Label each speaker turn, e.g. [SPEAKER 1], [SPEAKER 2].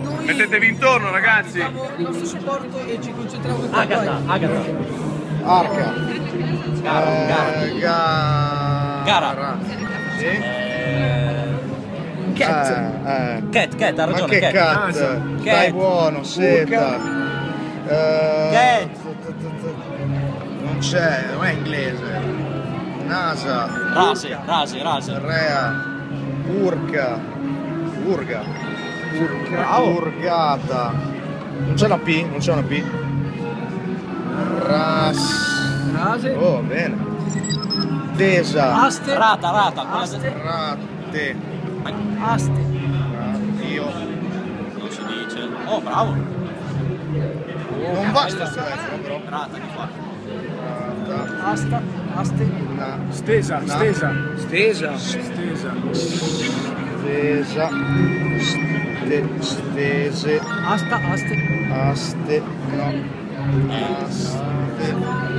[SPEAKER 1] Mettetevi intorno ragazzi.
[SPEAKER 2] Il nostro supporto e ci concentriamo in
[SPEAKER 3] Agata, Agata.
[SPEAKER 4] Arca.
[SPEAKER 3] Gara,
[SPEAKER 4] Eh, ga-
[SPEAKER 3] Gara.
[SPEAKER 4] Sì.
[SPEAKER 3] Eh,
[SPEAKER 2] Cat.
[SPEAKER 4] Eh, eh.
[SPEAKER 3] Cat, Cat, ha
[SPEAKER 4] Ma
[SPEAKER 3] ragione,
[SPEAKER 4] che
[SPEAKER 3] Cat.
[SPEAKER 4] cat?
[SPEAKER 2] Nasa.
[SPEAKER 4] Dai
[SPEAKER 3] Cat.
[SPEAKER 4] buono, seta. Eh,
[SPEAKER 3] Cat.
[SPEAKER 4] Non c'è, non è inglese. Nasa,
[SPEAKER 3] Rase, rase, rase.
[SPEAKER 4] rea, urca, urga, urga, urgata. Non c'è una P? Non c'è una P? Ras.
[SPEAKER 2] Rase.
[SPEAKER 4] Oh, bene. Tesa.
[SPEAKER 2] Aste.
[SPEAKER 3] Rata, rata.
[SPEAKER 2] Aste.
[SPEAKER 4] Ratte.
[SPEAKER 2] Aste.
[SPEAKER 4] Io.
[SPEAKER 3] Non si dice. Oh, bravo.
[SPEAKER 4] Non basta sto telefono però.
[SPEAKER 3] Rata di qua.
[SPEAKER 4] Rata.
[SPEAKER 2] Asta. Aste.
[SPEAKER 4] Na.
[SPEAKER 5] Stesa, stesa,
[SPEAKER 2] Stesa.
[SPEAKER 5] stesa.
[SPEAKER 4] Stesa. Ste, stese.
[SPEAKER 2] Asta. Aste.
[SPEAKER 4] Aste. No. Aste.